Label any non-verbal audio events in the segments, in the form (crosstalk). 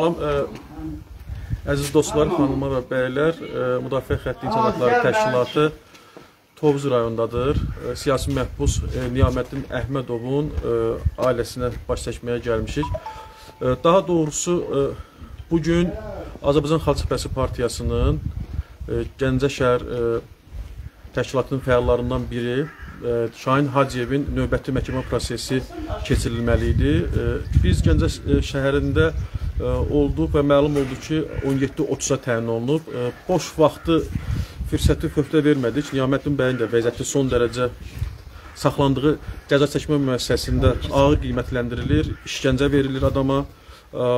Salam, ə, əziz dostlar, xanımlar və bəylər, ə, Müdafiə Xətti İnsan Hüquqları Təşkilatı Tovuz rayonundadır. Ə, siyasi məhbus Niyaməddin Əhmədovun ailəsinə baş çəkməyə gəlmişik. Daha doğrusu ə, bu gün Azərbaycan Xalq Cəbhəsi Partiyasının Gəncə şəhər təşkilatının fəallarından biri Şahin Hacıyevin növbəti məhkəmə prosesi keçirilməli idi. Biz Gəncə ə, şəhərində ə, olduq və məlum oldu ki, 17:30-a təyin olunub. Ə, Boş vaxtı fürsəti fövtə vermədik. Niyaməddin bəyin də vəziyyəti son dərəcə saxlandığı cəza çəkmə müəssisəsində ağır qiymətləndirilir, işgəncə verilir adama, ə,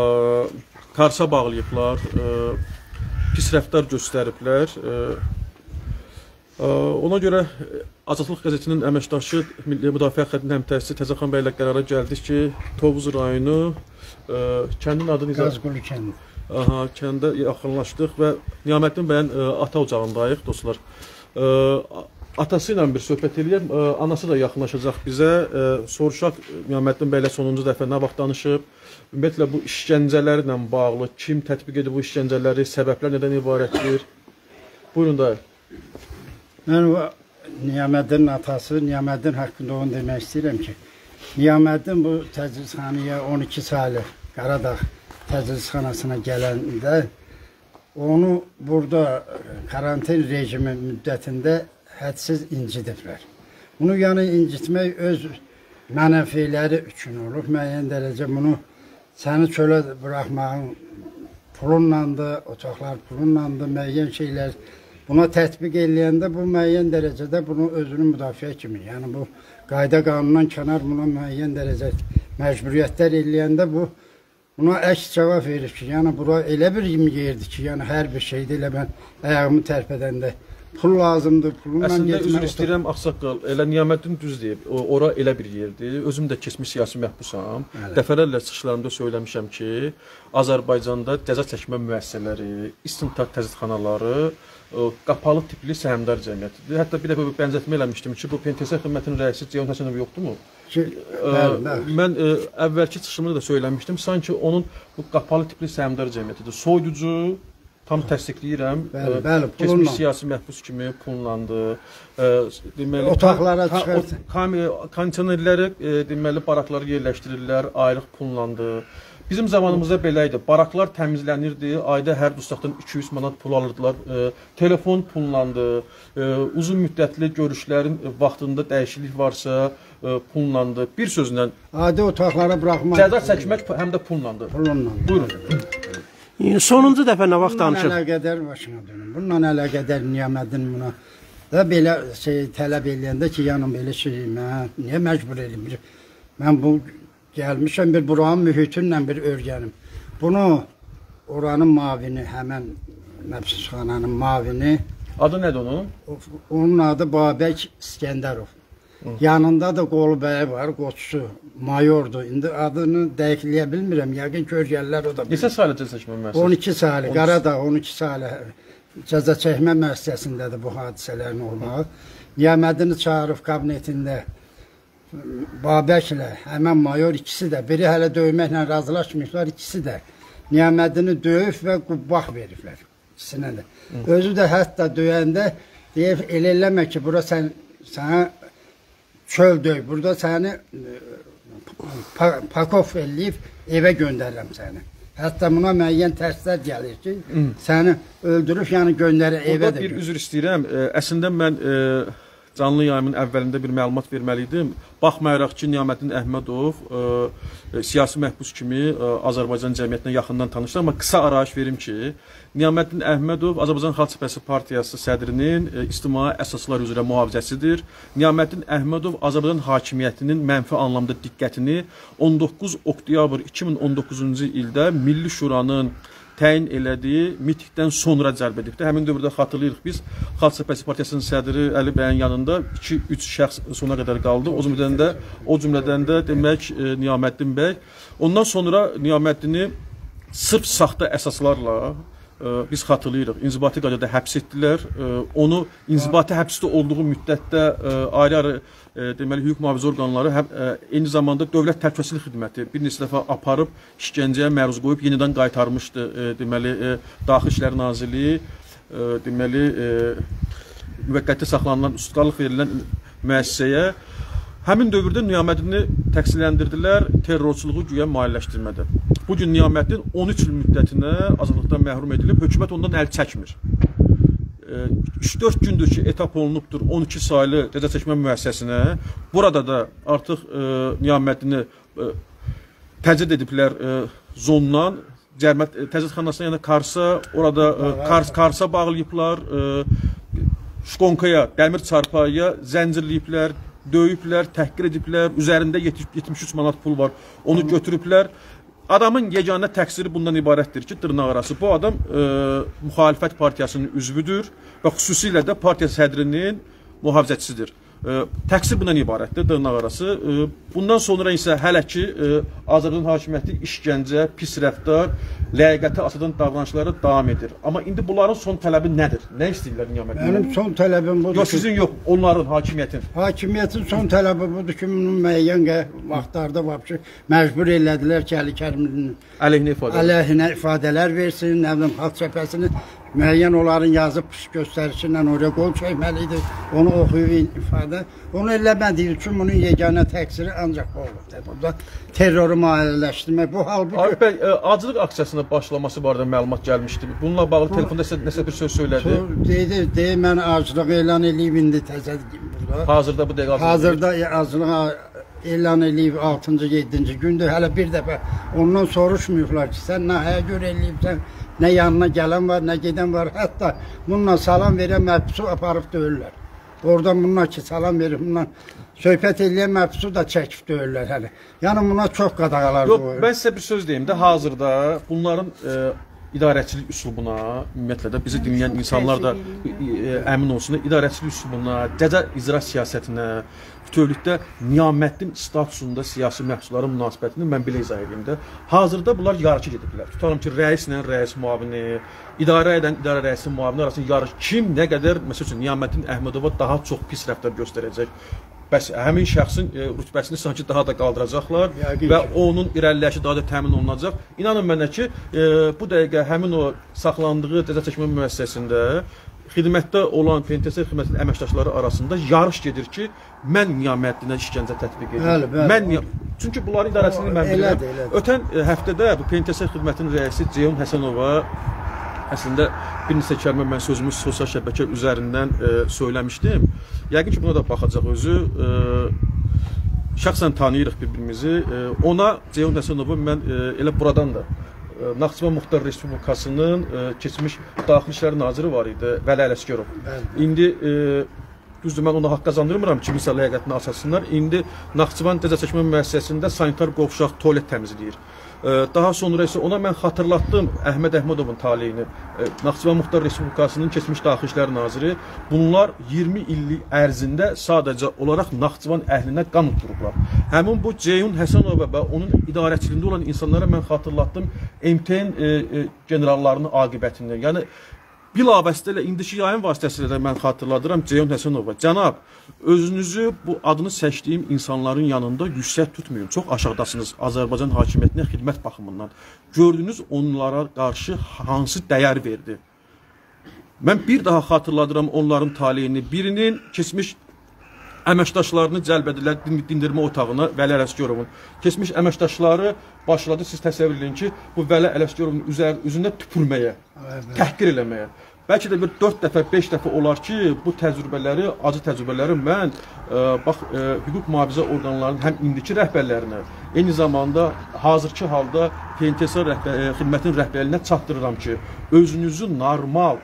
karsa bağlayıblar, pis rəftar göstəriblər. Ona görə Azadlıq qəzetinin əməkdaşı Milli Müdafiə Xəttinin həmtərsi Təzəxan bəylə qərara gəldik ki, Tovuz rayonu ə, kəndin adı necə? Qazqulu kəndi. Aha, kəndə yaxınlaşdıq və Niyaməddin bəyin ə, ata ocağındayıq dostlar. Ə, atası ilə bir söhbət eləyək, ə, anası da yaxınlaşacaq bizə. Ə, soruşaq Niyaməddin bəylə sonuncu dəfə nə vaxt danışıb? Ümumiyyətlə bu işgəncələrlə bağlı kim tətbiq edir bu işgəncələri, səbəblər nədən ibarətdir? Buyurun da. Mən o Niyaməddin atası, Niyaməddin haqqında onu demək istəyirəm ki, Niyaməddin bu təcridxanaya 12 saylı Qaradağ təcridxanasına gələndə onu burada karantin rejimi müddətində hədsiz incidiblər. Bunu yəni incitmək öz mənəfiləri üçün olub. Müəyyən dərəcə bunu səni çölə buraxmağın pulunlandı, otaqlar pulunlandı, müəyyən şeylər buna tətbiq eləyəndə bu müəyyən dərəcədə bunu özünü müdafiə kimi, yəni bu qayda qanundan kənar buna müəyyən dərəcə məcburiyyətlər eləyəndə bu buna əks cavab verir ki, yəni bura elə bir yerdir ki, yəni hər bir şeydə elə mən ayağımı tərpədəndə pul lazımdır, pulla Əslində getmək üzr otaq- istəyirəm Ağsaqqal. Elə Niyaməddin düz deyib. Ora elə bir yerdir. Özüm də keçmiş siyasi məhbusam. Bəli. Dəfələrlə çıxışlarımda söyləmişəm ki, Azərbaycanda cəza çəkmə müəssisələri, istintaq təzyiqxanaları ə, qapalı tipli səhmdar cəmiyyətidir. Hətta bir dəfə bənzətmə eləmişdim ki, bu PNTS xidmətinin rəisi Ceyhun Həsənov yoxdurmu? ki, bəli, bəli. Mən ə, əvvəlki çıxışımda da söyləmişdim. Sanki onun bu qapalı tipli səhmdar cəmiyyətidir. Soyuducu, tam təsdiqləyirəm. Bəli, bəli, Keçmiş pulla. siyasi məhbus kimi punlandı. Ə, deməli Otaqlara kam- kondisionerləri deməli baraklara yerləşdirirlər, aylıq punlandı. Bizim zamanımızda belə idi. Baraklar təmizlənirdi, ayda hər dustaqdan 200 manat pul alırdılar. Ə, telefon punlandı. Ə, uzun müddətli görüşlərin vaxtında dəyişiklik varsa ə, punlandı. Bir sözlə Adi otaqlara buraxmaq. cəza çəkmək həm də punlandı. Pulla. Buyurun. Yəni sonuncu dəfə nə vaxt Bununla danışıb? əlaqədar başına dönüm. Bununla əlaqədar Niyaməddin buna da belə şey tələb eləyəndə ki, yanım belə şey mən niyə məcbur edim? Mən bu gəlmişəm bir buranın mühitinlə bir öyrənim. Bunu oranın mavini, həmən nəfsxananın mavini, Adı nədir onun? onun adı Babək İskəndərov. Yanında da Qolubəyi var, qoçusu, mayordur. İndi adını dəqiqləyə bilmirəm. Yəqin görgəllər o da. bilir. Neçə saylı cəza çəkmə müəssisəsi? 12 saylı, 12 Qaradağ 12 saylı cəza çəkmə müəssisəsindədir bu hadisələrin olmağı. Niyaməddini çağırıb kabinetində Babəklə, həmən mayor ikisi də, biri hələ döyməklə razılaşmışlar, ikisi də Niyaməddini döyüb və qubbaq veriblər ikisinə də. Özü də hətta döyəndə deyib elə eləmə ki, bura sən sənə çöl döy, burada səni e, pa pakov eləyib evə göndərirəm səni. Hətta buna müəyyən tərslər gəlir ki, səni öldürüb, yəni göndərir evə Burada də. bir göndərir. üzr istəyirəm. Ə, Əslində mən ə, canlı yayımın əvvəlində bir məlumat verməli idim. Baxmayaraq ki, Niyaməddin Əhmədov ə, ə, siyasi məhbus kimi ə, Azərbaycan cəmiyyətinə yaxından tanışdır, amma qısa arayış verim ki, Niyaməddin Əhmədov Azərbaycan Xalq Cəbhəsi Partiyası sədrinin ə, ictimai əsaslar üzrə mühafizəçisidir. Niyaməddin Əhmədov Azərbaycan hakimiyyətinin mənfi anlamda diqqətini 19 oktyabr 2019-cu ildə Milli Şuranın təyin elədiyi mitingdən sonra cəlb edibdir. Həmin dövrdə xatırlayırıq biz Xalq Cəbhəsi Partiyasının sədri Əli bəyin yanında 2-3 şəxs sona qədər qaldı. O cümlədən də o cümlədən də demək e, Niyaməddin bəy. Ondan sonra Niyaməddini sırf saxta əsaslarla e, biz xatırlayırıq. İnzibati qaydada həbs etdilər. E, onu inzibati həbsdə olduğu müddətdə e, ayrı-ayrı e, deməli hüquq mühafizə orqanları həm e, eyni zamanda dövlət təhlükəsizlik xidməti bir neçə dəfə aparıb işgəncəyə məruz qoyub yenidən qaytarmışdı. E, deməli e, Daxili İşlər Nazirliyi e, deməli e, müvəqqəti saxlanılan, ustaqlıq verilən müəssisəyə Həmin dövrdə Niyaməddini təqsirləndirdilər terrorçuluğu güya maliyyələşdirmədə. Bu gün Niyaməddin 13 il müddətinə azadlıqdan məhrum edilib, hökumət ondan əl çəkmir. 3-4 gündür ki, etap olunubdur 12 saylı cəza çəkmə müəssisəsinə. Burada da artıq e, Niyaməddini e, təcrid ediblər e, zondan cərimə təzyiqxanasına yəni Karsa, orada e, Kars Karsa bağlayıblar. E, Şkonkaya, dəmir çarpayıya zəncirləyiblər, döyüblər, təhqir ediblər, üzərində 73 manat pul var, onu götürüblər. Adamın yeganə təqsiri bundan ibarətdir ki, dırnaq arası bu adam e, müxalifət partiyasının üzvüdür və xüsusilə də partiya sədrinin mühafizəçisidir. Təqsir bundan ibarətdir, dırnaqarası. Bundan sonra isə hələ ki Azərbaycan hakimiyyəti işgəncə, pis rəftar, ləyaqətə asadan davranışları davam edir. Amma indi bunların son tələbi nədir? Nə istəyirlər Niyaməd? Mənim son tələbim budur Yox, sizin yox, onların, hakimiyyətin. Hakimiyyətin son tələbi budur ki, bunun müəyyən vaxtlarda vəbşi məcbur elədilər ki, Əli Kərimin əleyhinə ifadə. Əleyhinə ifadələr versin, nə bilim, xalq cəbhəsini müəyyən onların yazıb göstərişi ilə oraya qol çəkməli idi. Onu oxuyub ifadə. Onu eləmədiyi üçün bunun yeganə təqsiri ancaq bu olubdur. Burada terroru maliyyələşdirmək. Bu halbuki Arif bəy, ə, aclıq aksiyasının başlaması barədə məlumat gəlmişdi. Bununla bağlı telefonda nəsə, nəsə bir söz söylədi. Deydi, deyir mən aclıq elan eləyib indi təzə burada. Hazırda bu dəqiqə Hazırda aclığı elan eləyib 6-cı, 7-ci gündür. Hələ bir dəfə ondan soruşmuyublar ki, sən nahəyə görə eləyibsən. Nə yanına gələn var, nə gedən var. Hətta bununla salam verən məhbusu aparıb döyürlər. Oradan bununla ki, salam verir, bununla söhbət eləyən məhbusu da çəkib döyürlər hələ. Yəni buna çox qadağalar Yox, qoyur. mən sizə bir söz deyim də, hazırda bunların e, idarəçilik üslubuna, ümumiyyətlə də bizi dinləyən insanlar da e, e, əmin olsun, idarəçilik üslubuna, cəza icra siyasətinə, bütövlükdə Niyaməddin statusunda siyasi məhsulların münasibətini mən belə izah edeyim də. Hazırda bunlar yarışı gediblər. Tutalım ki, rəislə rəis müavini, idarə edən idarə rəisi müavini arasında yarış kim nə qədər məsəl üçün Niyaməddin Əhmədova daha çox pis rəftar göstərəcək. Bəs həmin şəxsin e, rütbəsini sanki daha da qaldıracaqlar Yəqin və ki. onun irəliləyişi daha da təmin olunacaq. İnanın mənə ki, e, bu dəqiqə həmin o saxlandığı cəza çəkmə müəssisəsində xidmətdə olan penitensiar xidmətinin əməkdaşları arasında yarış gedir ki, mən Niyaməddinə işgəncə tətbiq edim. Bəli, bəli. Mən Niya- çünki bunların idarəsini mən bilirəm. Ötən e, həftədə bu penitensiar xidmətinin rəisi Ceyhun Həsənova əslində bir neçə kəlmə mən sözümü sosial şəbəkə üzərindən e, söyləmişdim. Yəqin ki, buna da baxacaq özü. E, şəxsən tanıyırıq bir-birimizi. E, ona Ceyhun Həsənova mən e, elə buradan da Naxçıvan Muxtar Respublikasının keçmiş Daxili İşlər naziri var idi, Vəli Ələsgərov. İndi düzdür mən ona haqq qazandırmıram kiminsə ləyaqətini açasınlar. İndi Naxçıvan cəza çəkmə müəssisəsində sanitar qovşaq tualet təmizləyir. Daha sonra isə ona mən xatırlatdım Əhməd Əhmədovun taleyini. Naxçıvan Muxtar Respublikasının keçmiş Daxili İşlər naziri bunlar 20 illik ərzində sadəcə olaraq Naxçıvan əhlinə qan utdurublar. Həmin bu Ceyhun Həsənova və onun idarəçiliyində olan insanlara mən xatırlatdım MTN e, e, generallarının aqibətini. Yəni Bilavasitə ilə indiki yayın vasitəsilə də mən xatırladıram Ceyhun Həsənova. Cənab, özünüzü bu adını seçdiyim insanların yanında yüksək tutmayın. Çox aşağıdasınız Azərbaycan hakimiyyətinə xidmət baxımından. Gördünüz onlara qarşı hansı dəyər verdi? Mən bir daha xatırladıram onların taleyini. Birinin keçmiş əməkdaşlarını cəlb edilər din- dindirmə otağına Vəli Ələsgərovun. Keçmiş əməkdaşları başladı siz təsəvvür edin ki, bu Vəli Ələsgərovun üzər, üzündə tüpürməyə, təhqir eləməyə. Bəlkə də bir 4 dəfə, 5 dəfə olar ki, bu təcrübələri, acı təcrübələri mən ə, bax ə, hüquq mühafizə orqanlarının həm indiki rəhbərlərinə, eyni zamanda hazırki halda penitensiar rəhbər, ə, xidmətin rəhbərliyinə çatdırıram ki, özünüzü normal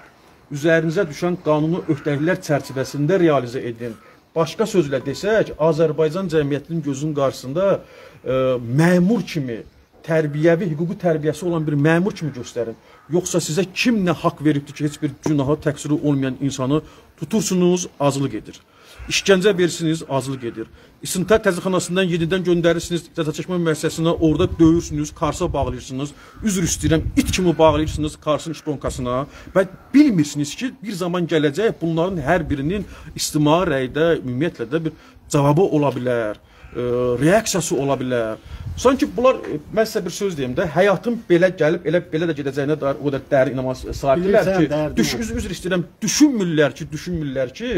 üzərinizə düşən qanuni öhdəliklər çərçivəsində realizə edin. Başqa sözlə desək, Azərbaycan cəmiyyətinin gözünün qarşısında ə, məmur kimi, tərbiyəvi, hüquqi tərbiyəsi olan bir məmur kimi göstərin. Yoxsa sizə kim nə haqq veribdir ki, heç bir günaha təqsiri olmayan insanı Tutursunuz, azlıq edir. İşgəncə verirsiniz, azlıq edir. İstintaq təzyiqxanasından yenidən göndərirsiniz cəzaçəkmə müəssisəsinə, orada döyürsünüz, karsa bağlayırsınız. Üzr istəyirəm, it kimi bağlayırsınız karsın ştonkasına və bilmirsiniz ki, bir zaman gələcək bunların hər birinin ictimai rəydə ümumiyyətlə də bir cavabı ola bilər, reaksiyası ola bilər. Sanki bunlar e, mən sizə bir söz deyim də, həyatın belə gəlib elə belə də gedəcəyinə dair o qədər dərin inanma sahibdirlər ki, düş, var. üzr, istəyirəm, düşünmürlər ki, düşünmürlər ki,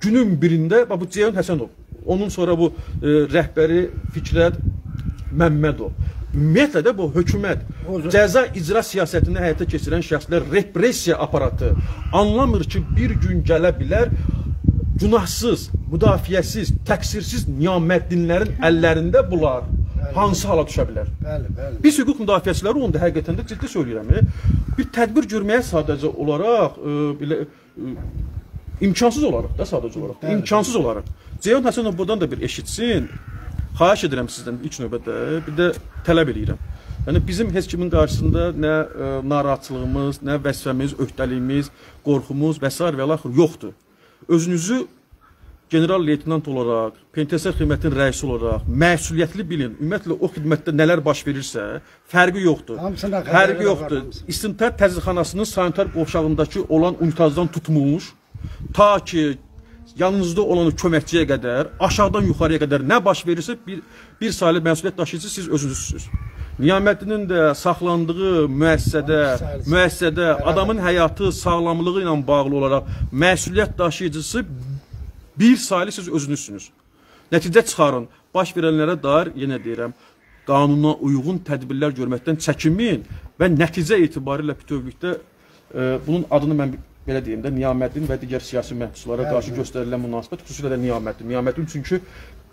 günün birində bax bu Ceyhun Həsənov, onun sonra bu e, rəhbəri Fikrət Məmmədov. Ümumiyyətlə də bu hökumət cəza icra siyasətini həyata keçirən şəxslər repressiya aparatı anlamır ki, bir gün gələ bilər günahsız, müdafiəsiz, təqsirsiz niyaməddinlərin əllərində bunlar hansı hala düşə bilər? Bəli, bəli. Biz hüquq müdafiəçiləri onu da həqiqətən də ciddi söyləyirəm. Bir tədbir görməyə sadəcə olaraq e, belə e, imkansız olaraq da sadəcə olaraq, Bəli. imkansız olaraq. Ceyhun Həsənov buradan da bir eşitsin. Xahiş edirəm sizdən ilk növbədə, bir də tələb edirəm. Yəni bizim heç kimin qarşısında nə e, narahatçılığımız, nə vəzifəmiz, öhdəliyimiz, qorxumuz və s. və ilaxır yoxdur. Özünüzü general leytenant olaraq, penitensiar xidmətinin rəisi olaraq məsuliyyətli bilin. Ümumiyyətlə o xidmətdə nələr baş verirsə, fərqi yoxdur. Hamısına Fərqi yoxdur. İstintaq təzyiqxanasının sanitar qovşağındakı olan unitazdan tutmuş, ta ki yanınızda olan o köməkçiyə qədər, aşağıdan yuxarıya qədər nə baş verirsə bir bir saylı məsuliyyət daşıyıcısı siz özünüzsüz. Niyaməddinin də saxlandığı müəssisədə, müəssisədə adamın həyatı, sağlamlığı ilə bağlı olaraq məsuliyyət daşıyıcısı bir saylı siz özünüzsünüz. Nəticə çıxarın. Baş verənlərə dair yenə deyirəm, qanuna uyğun tədbirlər görməkdən çəkinməyin və nəticə etibarilə bütövlükdə e, bunun adını mən belə deyim də Niyaməddin və digər siyasi məhbuslara qarşı göstərilən münasibət xüsusilə də Niyaməddin. Niyaməddin çünki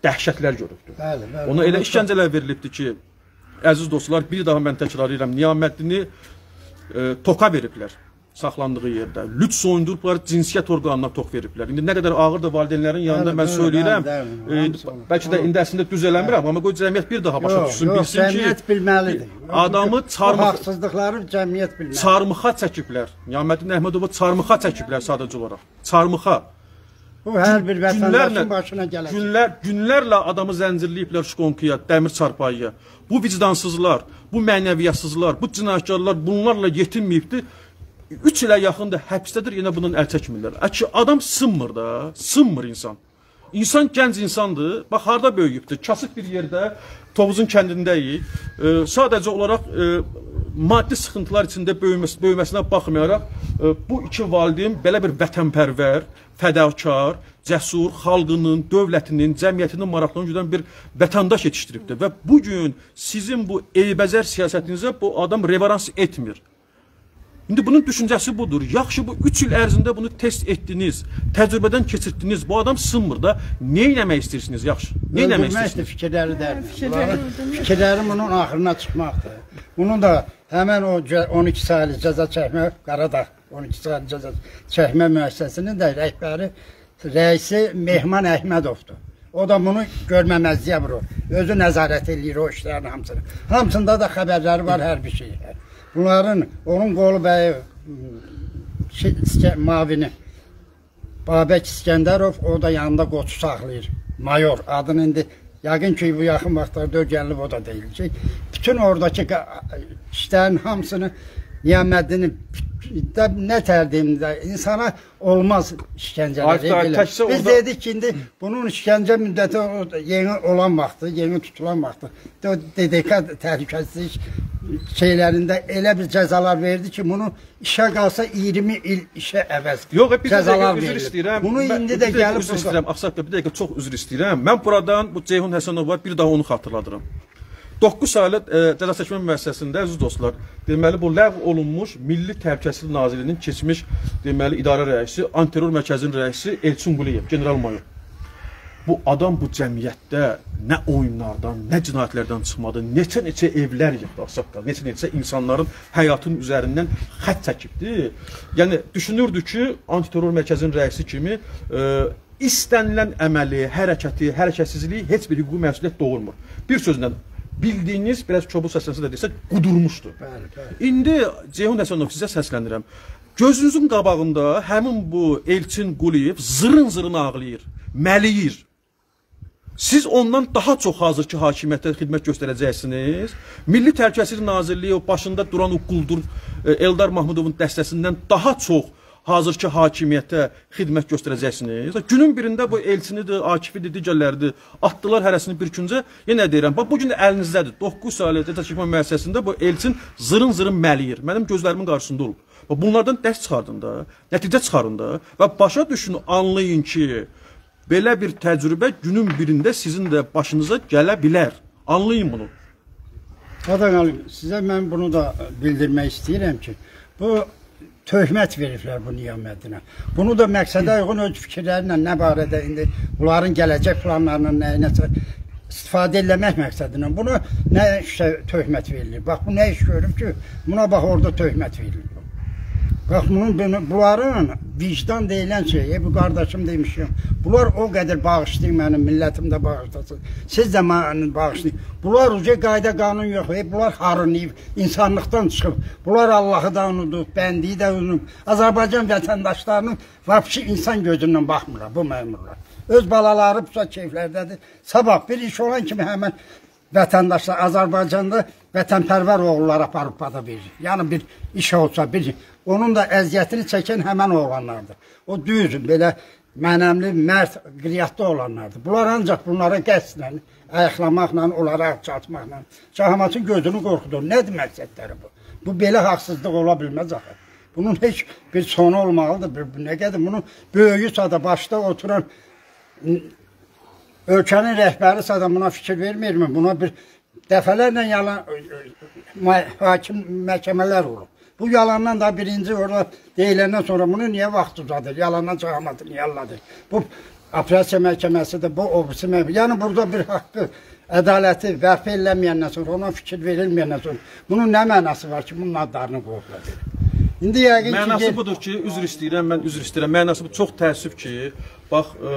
dəhşətlər görübdür. Bəli, bəli. Ona elə işgəncələr verilibdi ki, əziz dostlar, bir daha mən təkrar edirəm, Niyaməddini e, toka veriblər saxlandığı yerdə. Lüt soyundurublar, cinsiyyət orqanına tok veriblər. İndi nə qədər ağırdır valideynlərin yanında mən söyləyirəm. e, bəlkə də indi əslində düz eləmirəm, amma qoy cəmiyyət bir daha başa düşsün, bilsin ki, cəmiyyət bilməlidir. adamı O çarmıx haqsızlıqları cəmiyyət bilməlidir. çarmıxa çəkiblər. Niyaməddin Əhmədovu çarmıxa çəkiblər sadəcə olaraq. Çarmıxa. Bu hər bir vətəndaşın başına gələcək. günlər, günlərlə adamı zəncirləyiblər şkonkuya, dəmir çarpayıya. Bu vicdansızlar, bu mənəviyyatsızlar, bu cinayətkarlar bunlarla yetinməyibdi. 3 ilə yaxındır həbsdədir, yenə bundan əl çəkmirlər. Əki adam sınmır da, sınmır insan. İnsan gənc insandır. Bax harda böyüyübdür? Kasıb bir yerdə, Tovuzun kəndindəyik. E, sadəcə olaraq e, maddi sıxıntılar içində böyüməsi, böyüməsinə baxmayaraq e, bu iki valideyn belə bir vətənpərvər, fədakar, cəsur, xalqının, dövlətinin, cəmiyyətinin maraqlarını güdən bir vətəndaş yetişdiribdir və bu gün sizin bu eybəcər siyasətinizə bu adam reverans etmir. İndi bunun düşüncəsi budur. Yaxşı bu 3 il ərzində bunu test etdiniz, təcrübədən keçirdiniz. Bu adam sınmır da. Nə etmək istəyirsiniz? Yaxşı. Nə etmək istəyirsiniz? fikirləri dərdir. fikirləri Bunların öldürmək. Fikirləri bunun axırına çıxmaqdır. Bunun da həmən o cə- 12 saylı cəza çəkmə Qaradağ 12 saylı cəza çəkmə müəssisəsinin də rəhbəri rəisi Mehman Əhmədovdur. O da bunu görməməzliyə vurur. Özü nəzarət eləyir o işlərin hamısını. Hamısında da xəbərləri var hər bir şey. Bunların onun qolu bəyi şey, mavini Babək İskəndərov o da yanında qoçu saxlayır. Mayor adını indi yəqin ki bu yaxın vaxtlarda öyrənilib o da deyil ki, bütün oradakı işlərin hamısını Niyaməddinin də nə tərdimdə insana olmaz işgəncələr Arif dayı, edirlər. təkcə Biz orada- dedik ki, indi bunun işgəncə müddəti o- yeni olan vaxtı, yeni tutulan vaxtı. O DDK təhlükəsizlik şeylərində elə bir cəzalar verdi ki, bunu işə qalsa 20 il işə əvəz. Yox, bir cəzalar üzr istəyirəm. Bunu Mən- indi də gəlib üzr istəyirəm. Axsaqqa bir dəqiqə çox üzr istəyirəm. Mən buradan bu Ceyhun Həsənov var, bir daha onu xatırladıram. 9 saylı e, cəza çəkmə müəssisəsində əziz dostlar, deməli bu ləğv olunmuş Milli Təhlükəsizlik Nazirliyinin keçmiş deməli idarə rəisi, antiterror mərkəzinin rəisi Elçin Quliyev, general mayor. Bu adam bu cəmiyyətdə nə oyunlardan, nə cinayətlərdən çıxmadı, neçə-neçə evlər yıxdı Ağsaqqal, neçə-neçə insanların həyatının üzərindən xətt çəkibdi. Yəni düşünürdü ki, antiterror mərkəzinin rəisi kimi e, istənilən əməli, hərəkəti, hərəkətsizliyi heç bir hüquqi məsuliyyət doğurmur. Bir sözlə bildiyiniz, biraz kobud səslənsə də desək, qudurmuşdu. Bəli, bəli. İndi Ceyhun Həsənov sizə səslənirəm. Gözünüzün qabağında həmin bu Elçin Quliyev zırın-zırın ağlayır, məliyir. Siz ondan daha çox hazırki hakimiyyətə xidmət göstərəcəksiniz. Milli Təhlükəsizlik Nazirliyi o başında duran o quldur e, Eldar Mahmudovun dəstəsindən daha çox hazırki hakimiyyətə xidmət göstərəcəksiniz. Günün birində bu Elçinidir, Akifidir, digərləridir. Atdılar hərəsini bir küncə. Yenə deyirəm, bax bu gün də əlinizdədir. 9 saylı təşkil müəssisəsində bu Elçin zırın-zırın məliyir. Mənim gözlərimin qarşısında olub. Bunlardan dərs çıxardın da, nəticə çıxarın da və başa düşün, anlayın ki, belə bir təcrübə günün birində sizin də başınıza gələ bilər. Anlayın bunu. Qadan alim, sizə mən bunu da bildirmək istəyirəm ki, bu töhmət veriblər bu niyamədinə. Bunu da məqsədə uyğun öz fikirlərlə nə barədə indi bunların gələcək planlarının nəyinəsə istifadə eləmək məqsədinə bunu nə işə töhmət verilir. Bax bu nə iş görüb ki, buna bax orada töhmət verilir. Bax bunun bunu, bunların vicdan deyilən şey, bu qardaşım demişəm. Bunlar o qədər bağışlayın mənim millətim də bağışlasın. Siz də mənə bağışlayın. Bunlar uca qayda qanun yox, e, bunlar harınıyıb, insanlıqdan çıxıb. Bunlar Allahı da unudub, bəndiyi də unudub. Azərbaycan vətəndaşlarının vəbşi insan gözündən baxmırlar bu məmurlar. Öz balaları bu keyflərdədir. Sabah bir iş olan kimi həmən vətəndaşlar Azərbaycanda vətənpərvər oğullar aparıb bada verir. Yəni bir iş olsa, bir onun da əziyyətini çəkən həmən oğlanlardır. O düz belə mənəmli, mərd, qriyyatlı olanlardır. Bunlar ancaq bunlara qəsdlə, ayaqlamaqla, onlara çatmaqla, cəhamatın gözünü qorxudur. Nədir məqsədləri bu? Bu belə haqsızlıq ola bilməz axı. Bunun heç bir sonu olmalıdır. Bir, nə qədər bunun böyüyü sada başda oturan ölkənin rəhbəri sada buna fikir vermirmi? Buna bir dəfələrlə yalan hakim məhkəmələr olub. Bu yalandan da birinci orada deyiləndən sonra bunu niyə vaxt uzadır? Yalandan cəhamatı niyə alladır? Bu operasiya məhkəməsi də bu obisi məhkəməsi. Yəni burada bir haqqı, ədaləti bərpa eləməyəndən sonra, ona fikir verilməyəndən sonra bunun nə mənası var ki, bunun adlarını qoyublar? İndi yəqin ki, mənası budur ki, üzr istəyirəm, mən üzr istəyirəm. Mənası bu çox təəssüf ki, bax e,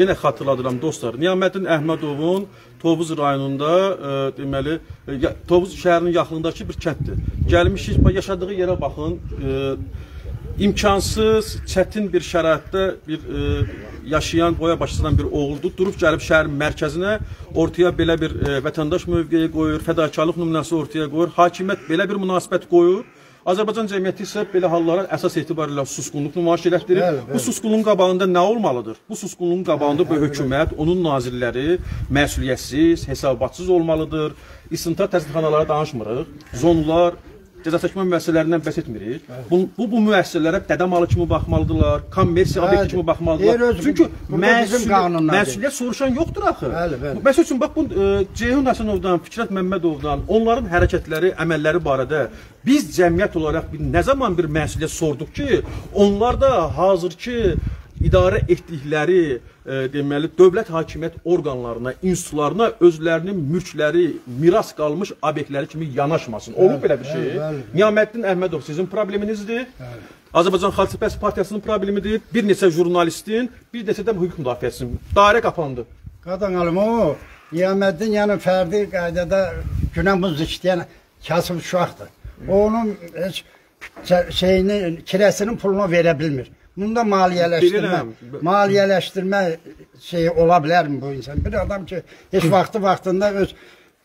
yenə xatırladıram dostlar. Niyaməddin Əhmədovun Tovuz rayonunda e, deməli ə, Tovuz şəhərinin yaxınlığındakı bir kənddir. Gəlmişik, bax yaşadığı yerə baxın. Ə, imkansız, çətin bir şəraitdə bir ə, yaşayan, boya başlayan bir oğuldur. Durub gəlib şəhərin mərkəzinə ortaya belə bir ə, vətəndaş mövqeyi qoyur, fədakarlıq nümunəsi ortaya qoyur. Hakimiyyət belə bir münasibət qoyur. Azərbaycan cəmiyyəti isə belə hallara əsas etibarilə susqunluq nümayiş elətdirir. Bəli, bəli. Bu susqunluğun qabağında nə olmalıdır? Bu susqunluğun qabağında bu hökumət, onun nazirləri məsuliyyətsiz, hesabatsız olmalıdır. İstintar təsdiqxanalara danışmırıq. Zonlar, cəzaçəkmə müəssisələrindən bəhs etmirik. Bu, bu, bu müəssisələrə dədə malı kimi baxmalıdırlar, kommersiya obyekti kimi baxmalıdırlar. Çünki məsuliyyət, məsuliyyət soruşan yoxdur axı. Bəli, bəli. Məsəl üçün bax bu e, Ceyhun Həsənovdan, Fikrət Məmmədovdan, onların hərəkətləri, əməlləri barədə biz cəmiyyət olaraq bir nə zaman bir məsuliyyət sorduq ki, onlar da hazırki idarə etdikləri e, deməli dövlət hakimiyyət orqanlarına, institutlarına özlərinin mülkləri, miras qalmış obyektləri kimi yanaşmasın. Olub belə bir şey. Niyaməddin Əhmədov sizin probleminizdir. Bəli. Azərbaycan Xalq Partiyasının problemidir. Bir neçə jurnalistin, bir neçə də hüquq müdafiəçisinin dairə qapandı. Qadan alım o Niyaməddin yəni fərdi qaydada günəmuz işləyən kasıb uşaqdır. O onun heç şeyini, kirəsinin pulunu verə bilmir. Bunda maliyyələşdirmə, maliyyələşdirmə şeyi ola bilərmi bu insan? Bir adam ki, heç vaxtı vaxtında öz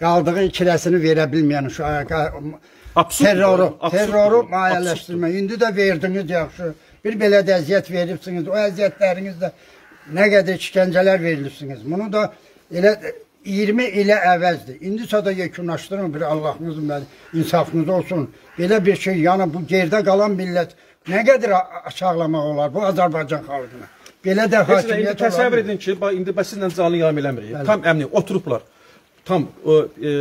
qaldığı kirəsini verə bilməyən şu Absurd, terroru, absurd, terroru maliyyələşdirmə. İndi də verdiniz yaxşı. Bir belə də əziyyət veribsiniz. O əziyyətləriniz də nə qədər işgəncələr verilibsiniz. Bunu da elə 20 ilə əvəzdir. İndi sada yekunlaşdırın bir Allahınız mənim insafınız olsun. Belə bir şey, yəni bu gerdə qalan millət Nə qədər aşağılamaq olar bu Azərbaycan xalqına? Belə də hakimiyyət olar. Təsəvvür edin ki, bax indi bəs sizlə canlı yayım eləmirik. Tam əmni oturublar. Tam o e,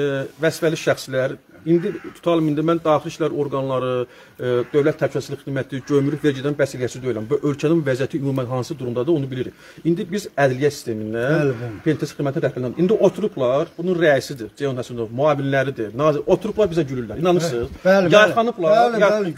vəzifəli şəxslər İndi tutalım indi mən daxili işlər orqanları, e, dövlət təhlükəsizlik xidməti, gömrük vergidən bəsiləsi deyiləm. Bu ölkənin vəziyyəti ümumən hansı durumdadır onu bilirik. İndi biz ədliyyə sistemindən, pentas xidməti rəhbərindən indi oturublar, bunun rəisidir, Ceyhun Həsənov, müavinləridir, nazir oturublar bizə gülürlər. İnanırsınız? Bəli,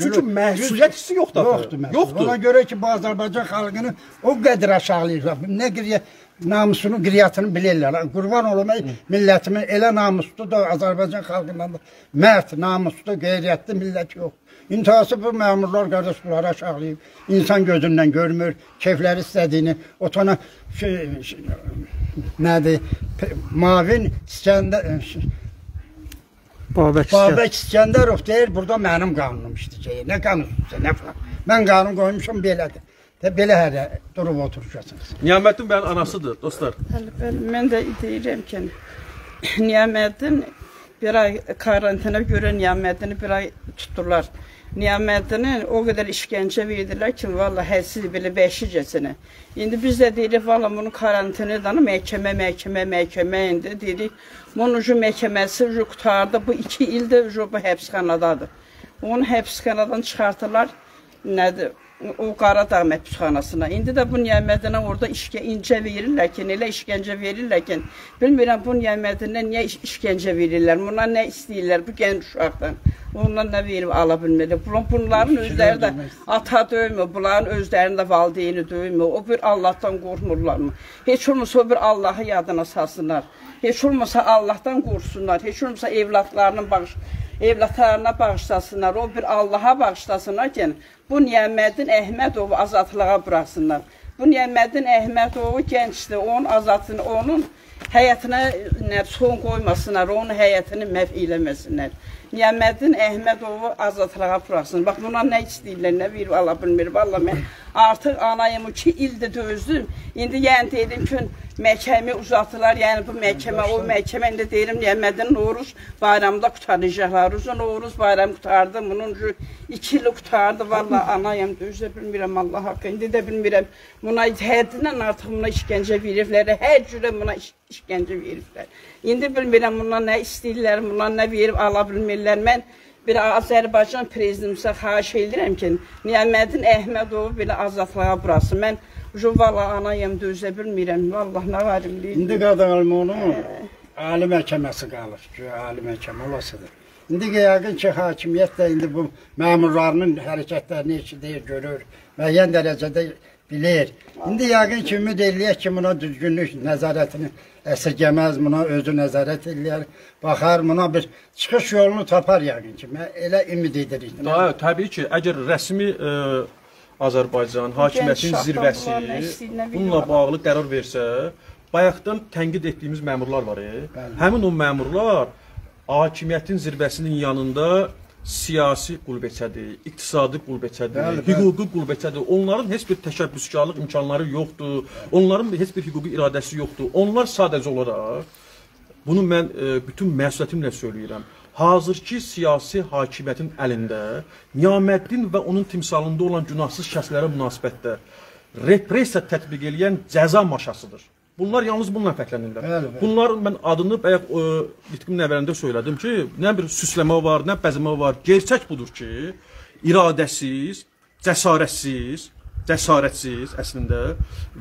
çünki məsuliyyət hissi yoxdur. Yoxdur, yoxdur. Ona görə ki, bu Azərbaycan xalqını o qədər aşağılayırlar. Nə qədər namusunu, qiriyyatını bilirlər. Qurban olum ey millətimin elə namuslu da Azərbaycan xalqından da mərd, namuslu, qeyriyyətli millət yox. İntihası bu məmurlar qardaş bunları aşağılayıb. İnsan gözündən görmür, keyfləri istədiyini, otana şey, şey, nədir? Mavin İskəndər Babək istəyir. Babək İskəndərov deyir, burada mənim qanunum işləyəcək. Nə qanunsuzsa, nə falan. Mən qanun qoymuşam belədir. Və belə hələ durub oturacaqsınız. Niyaməddin bəyin anasıdır, dostlar. Bəli, bəli. Mən də deyirəm ki, Niyaməddin bir ay karantinə görə Niyaməddini bir ay tutdular. Niyaməddini o qədər işgəncə verdilər ki, valla hədsiz belə vəhşicəsinə. İndi biz də deyirik, valla bunu karantinədən məhkəmə, məhkəmə, məhkəmə indi deyirik. Bunun ucu məhkəməsi ucu qutardı. Bu iki ildir ucu bu həbsxanadadır. Onu həbsxanadan çıxartırlar. Nədir? O Qaradağ məhbusxanasına. İndi də bu Niyaməddinə orada işgə incə verirlər ki, elə işgəncə verirlər ki, bilmirəm bu Niyaməddinə niyə iş- işgəncə verirlər, buna nə istəyirlər bu gənc uşaqdan. Ondan nə verib ala bilmirlər. Bun- Bunların özləri də ata döymür, bunların özlərinin də valideyni döymür. O bir Allahdan qorxmurlarmı? Heç olmasa o bir Allahı yadına salsınlar. Heç olmasa Allahdan qorxsunlar. Heç olmasa evlatlarının bağış evlatlarına bağışlasınlar, o bir Allaha bağışlasınlar ki, bu Niyaməddin Əhmədovu azadlığa buraxsınlar. Bu Niyaməddin Əhmədovu gəncdir, onun azadını, onun həyatına son qoymasınlar, onun həyatını məhv eləməsinlər. Niyaməddin Əhmədovu azadlığa buraxsın. Bax buna nə istəyirlər, nə verib Allah bilmir. Valla mən artıq anayım 2 ildir dözdüm. İndi yəni dedim ki, məhkəmə uzatdılar. Yəni bu məhkəmə, o məhkəmə indi deyirəm Niyaməddin Novruz bayramında qutaracaqlar. Uzun Novruz bayramı qutardı. Bunun 2 il qutardı. Valla anayım dözə bilmirəm Allah haqqı. İndi də bilmirəm. Buna həddindən artıq buna işgəncə veriblər. Hər cürə buna iş, işgəncə veriblər. İndi bilmirəm bundan nə istəyirlər, bundan nə verib ala bilmirlər. Mən bir Azərbaycan prezidentimizə xahiş edirəm ki, Niyaməddin Əhmədovu belə azadlığa buraxsın. Mən Juvala anayım dözə bilmirəm. Vallah nə varimli. İndi qadağan onu ali məhkəməsi qalır. ki, Ali məhkəmə olasıdır. İndi yəqin ki, hakimiyyət də indi bu məmurlarının hərəkətlərini eşidir, görür, müəyyən dərəcədə bilir. İndi yəqin ki, ümid eləyək ki, buna düzgünlük nəzarətini əsirgəməz, buna özü nəzarət eləyər, baxar, buna bir çıxış yolunu tapar yəqin ki. Mən elə ümid edirik. Daha təbii ki, əgər rəsmi ə, Azərbaycan hakimiyyətin şahdan zirvəsi bununla bağlı qərar versə, bayaqdan tənqid etdiyimiz məmurlar var. E? Həmin o məmurlar hakimiyyətin zirvəsinin yanında siyasi qulbeçədir, iqtisadi qulbeçədir, bəli. hüquqi qulbeçədir. Onların heç bir təşəbbüskarlıq imkanları yoxdur. Onların heç bir hüquqi iradəsi yoxdur. Onlar sadəcə olaraq Bunu mən e, bütün məsuliyyətimlə söyləyirəm. Hazırki siyasi hakimiyyətin əlində Niyaməddin və onun timsalında olan günahsız şəxslərə münasibətdə repressiya tətbiq edən cəza maşasıdır. Bunlar yalnız bununla fərqlənirlər. Bunların mən adını bayaq e, nitqimin əvvəlində söylədim ki, nə bir süsləmə var, nə bəzəmə var. Gerçək budur ki, iradəsiz, cəsarətsiz, cəsarətsiz əslində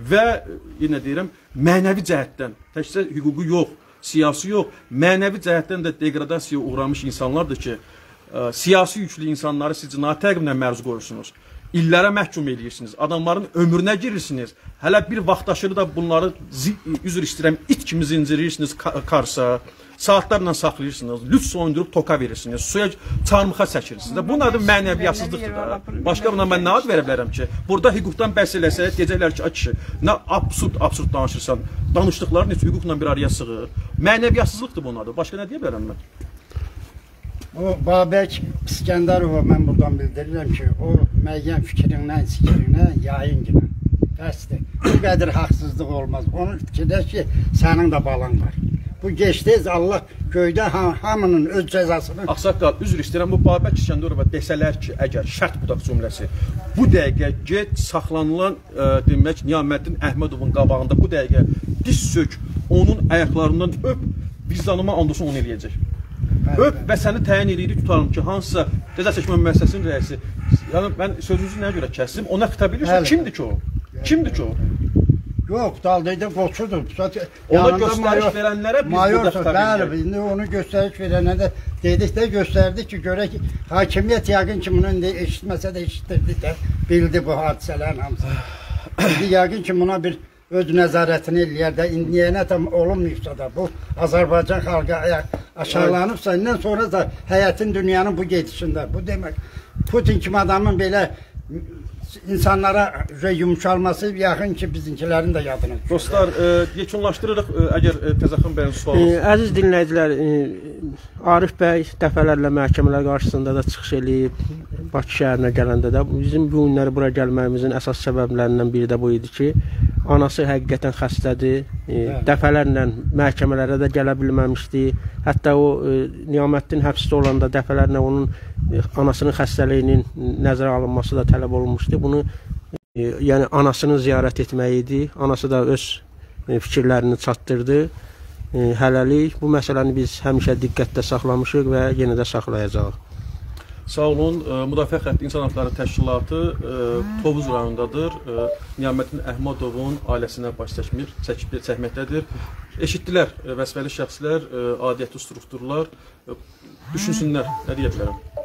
və e, yenə deyirəm, mənəvi cəhətdən, təkcə hüquqi yox, siyasi yox, mənəvi cəhətdən də degradasiyaya uğramış insanlardır ki, ə, siyasi yüklü insanları siz cinayət təqibinə məruz qoyursunuz. İllərə məhkum edirsiniz. Adamların ömrünə girirsiniz. Hələ bir vaxtaşırı da bunları üzr istəyirəm, it kimi zincirləyirsiniz ka- karsa, saatlarla saxlayırsınız, lüt soyundurub toka verirsiniz, suya çarmıxa çəkirsiniz. Bunun adı mənəviyyətsizlikdir da. Başqa buna mən nə ad verə bilərəm ki? Burada hüquqdan bəhs eləsək, deyəcəklər ki, ay kişi, nə absurd absurd danışırsan. Danışdıqların heç hüquqla bir araya sığır. Mənəviyyətsizlikdir bunun adı. Başqa nə deyə bilərəm mən? O Babək İskəndərova mən buradan bildirirəm ki, o müəyyən fikrindən, fikrindən yayın günə. Bəsdir. Bu qədər haqsızlıq olmaz. Onun fikirdə ki, sənin də balan var. Bu geçdiz Allah göydə ha hamının öz cəzasını Ağsaqqal, üzr istəyirəm, bu Babək İskəndərova desələr ki, əgər şərt budaq cümləsi bu dəqiqə get saxlanılan ə, demək Niyaməddin Əhmədovun qabağında bu dəqiqə diz sök, onun ayaqlarından öp, vicdanıma and olsun onu eləyəcək. Öp və səni təyin edirik tutarım ki, hansısa cəza çəkmə müəssisəsinin rəisi. Yəni mən sözünüzü nəyə görə kəsdim? Ona xitab edirsən, kimdir ki o? Kimdir ki o? Yox, daldayda qoçudur. Zaten Ona yanında göstəriş mayor- verənlərə biz mayor burada xitab bəli, edirik. indi onu göstəriş verənə də dedik də göstərdi ki, görək ki, hakimiyyət yəqin ki, bunu indi eşitməsə də eşitdirdi də, bildi bu hadisələrin hamısını. (sighs) İndi yəqin ki, buna bir öz nəzarətini eləyər də indiyənə tam olunmayıbsa da bu Azərbaycan xalqı ayaq aşağılanıbsa, ondan sonra da həyətin dünyanın bu gedişində. Bu demək Putin kimi adamın belə insanlara üzə yumşalması yaxın ki bizimkilərin də yadına düşür. Dostlar, e, yekunlaşdırırıq. E, əgər e, Təzəxan bəyin sualı E, əziz dinləyicilər, e, Arif bəy dəfələrlə məhkəmələr qarşısında da çıxış eləyib. Bakı şəhərinə gələndə də bizim bu günləri bura gəlməyimizin əsas səbəblərindən biri də bu idi ki, anası həqiqətən xəstədir. E, dəfələrlə məhkəmələrə də gələ bilməmişdi. Hətta o e, Niyaməddin həbsdə olanda dəfələrlə onun e, anasının xəstəliyinin nəzərə alınması da tələb olunmuşdu. Bunu e, yəni anasını ziyarət etmək idi. Anası da öz e, fikirlərini çatdırdı. E, hələlik bu məsələni biz həmişə diqqətdə saxlamışıq və yenə də saxlayacağıq. Sağ olun. Müdafiə xətti İnsan Hüquqları Təşkilatı Tovuz rayonundadır. Niyaməddin Əhmədovun ailəsinə baş çəkmir, çəkib çəkməkdədir. Eşitdilər vəzifəli şəxslər, adiyyəti strukturlar düşünsünlər, nə deyə bilərəm?